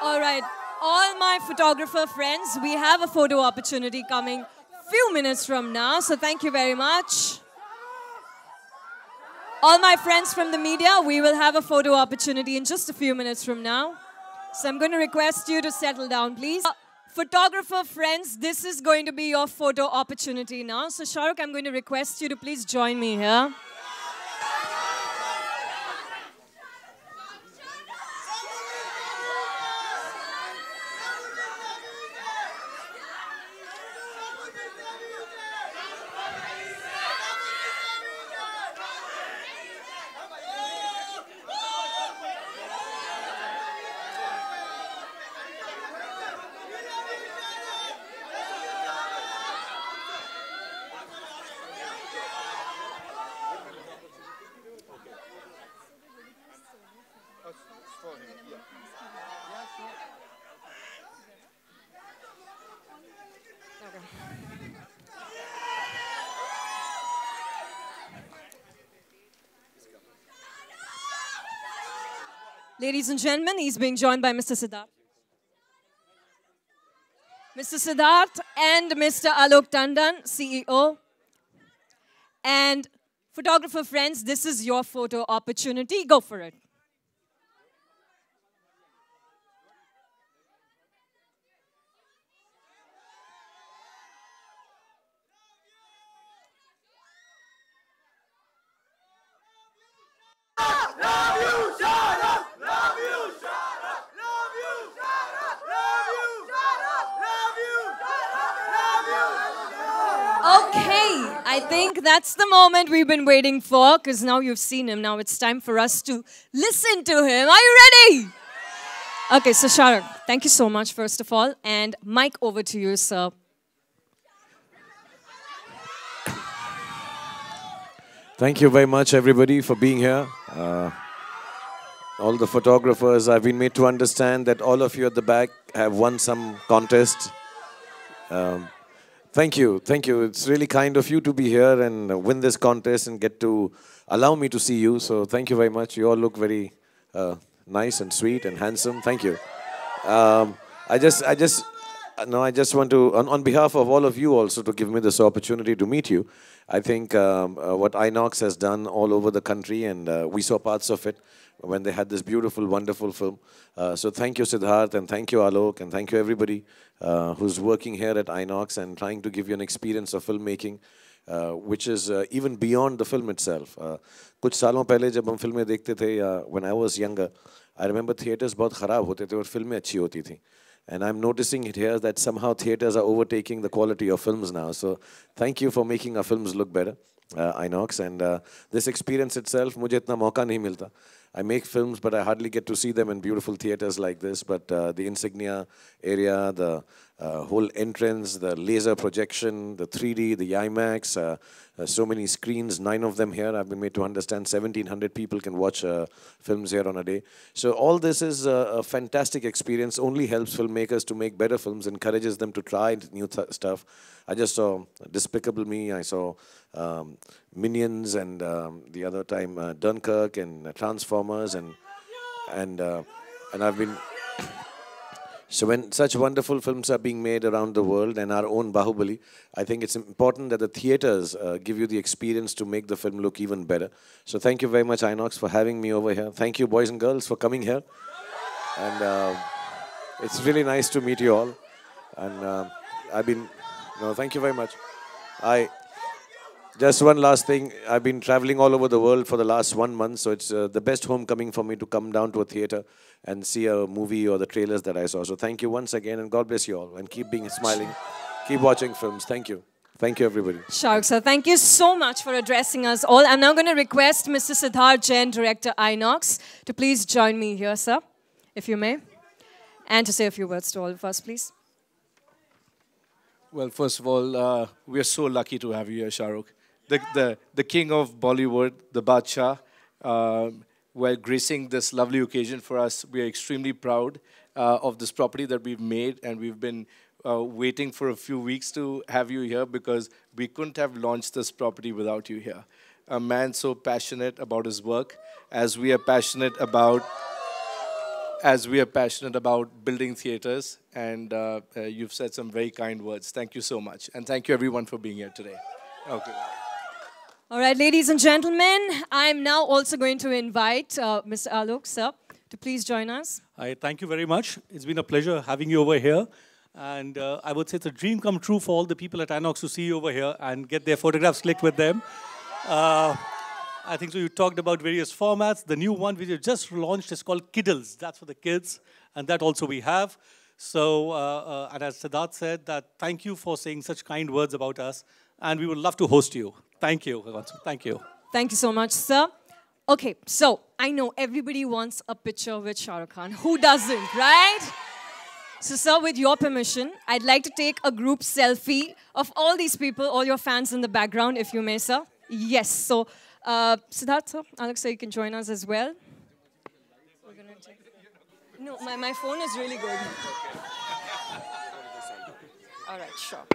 All right, all my photographer friends, we have a photo opportunity coming few minutes from now, so thank you very much. All my friends from the media, we will have a photo opportunity in just a few minutes from now. So I'm going to request you to settle down, please. Uh, photographer friends, this is going to be your photo opportunity now. So Shah Rukh, I'm going to request you to please join me here. Ladies and gentlemen, he's being joined by Mr. Siddharth. Mr. Siddharth and Mr. Alok Tandon, CEO. And photographer friends, this is your photo opportunity. Go for it. I think that's the moment we've been waiting for because now you've seen him. Now it's time for us to listen to him. Are you ready? Okay, so Shah Rukh, thank you so much, first of all. And Mike, over to you, sir. Thank you very much, everybody, for being here. Uh, all the photographers, I've been made to understand that all of you at the back have won some contest. Um, thank you, thank you. It's really kind of you to be here and win this contest and get to allow me to see you. So thank you very much. You all look very uh, nice and sweet and handsome. Thank you. Um, I just, I just, no, I just want to, on, on behalf of all of you also, to give me this opportunity to meet you. I think um, uh, what Inox has done all over the country, and uh, we saw parts of it when they had this beautiful, wonderful film. Uh, so thank you, Siddharth, and thank you, Alok, and thank you, everybody uh, who's working here at Inox and trying to give you an experience of filmmaking. Uh, which is uh, even beyond the film itself. Uh, कुछ सालों पहले जब हम फिल्में देखते थे या when I was younger, I remember theaters बहुत खराब होते थे और फिल्में अच्छी होती थी. And I'm noticing it here that somehow theaters are overtaking the quality of films now. So thank you for making our films look better, uh, Inox. And uh, this experience itself, मुझे इतना मौका नहीं मिलता. I make films, but I hardly get to see them in beautiful theaters like this. But uh, the insignia area, the uh, whole entrance, the laser projection, the 3D, the IMAX, uh, uh, so many screens, nine of them here. I've been made to understand 1,700 people can watch uh, films here on a day. So all this is a, fantastic experience. Only helps filmmakers to make better films, encourages them to try new stuff. I just saw Despicable Me. I saw um, Minions, and um, the other time uh, Dunkirk and uh, Transformers, and and and I've been. So when such wonderful films are being made around the world and our own Bahubali, I think it's important that the theaters uh, give you the experience to make the film look even better. So thank you very much, Inox, for having me over here. Thank you, boys and girls, for coming here. And uh, it's really nice to meet you all. And uh, I've been, no, thank you very much. I just one last thing. I've been traveling all over the world for the last one month, so it's uh, the best homecoming for me to come down to a theater and see a movie or the trailers that I saw. So thank you once again, and God bless you all. And keep being smiling, keep watching films. Thank you. Thank you, everybody. Shahrukh sir, thank you so much for addressing us all. I'm now going to request Mr. Siddharth Jain, Director Inox, to please join me here, sir, if you may, and to say a few words to all of us, please. Well, first of all, uh, we are so lucky to have you here, Shahrukh. The, the, the king of Bollywood, the Badshah, um, while gracing this lovely occasion for us, we are extremely proud uh, of this property that we've made, and we've been uh, waiting for a few weeks to have you here because we couldn't have launched this property without you here. A man so passionate about his work, as we are passionate about as we are passionate about building theaters, and uh, uh, you've said some very kind words. Thank you so much. And thank you, everyone, for being here today. Okay. All right, ladies and gentlemen, I'm now also going to invite uh, Mr. Alok, sir, to please join us. Hi, thank you very much. It's been a pleasure having you over here. And uh, I would say it's a dream come true for all the people at Inox to see you over here and get their photographs clicked with them. Uh, I think so. You talked about various formats. The new one you just launched is called Kiddles. That's for the kids, and that also we have. So, uh, uh, and as Siddharth said, that thank you for saying such kind words about us, and we would love to host you. Thank you. Thank you. Thank you so much, sir. Okay, so I know everybody wants a picture with Shah Rukh Khan. Who doesn't, right? So, sir, with your permission, I'd like to take a group selfie of all these people, all your fans in the background, if you may, sir. Yes. So, uh, Siddharth, sir, Alok, sir, you can join us as well. We're gonna take No, my, my phone is really good. All right, sure.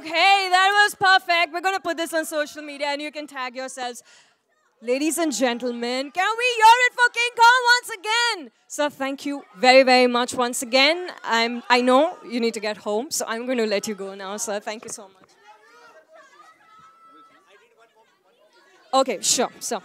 Okay, that was perfect. We're going to put this on social media and you can tag yourselves. Ladies and gentlemen, can we hear it for King Khan once again? So thank you very, very much once again. I'm, I know you need to get home, so I'm going to let you go now, sir. Thank you so much. Okay, sure. So.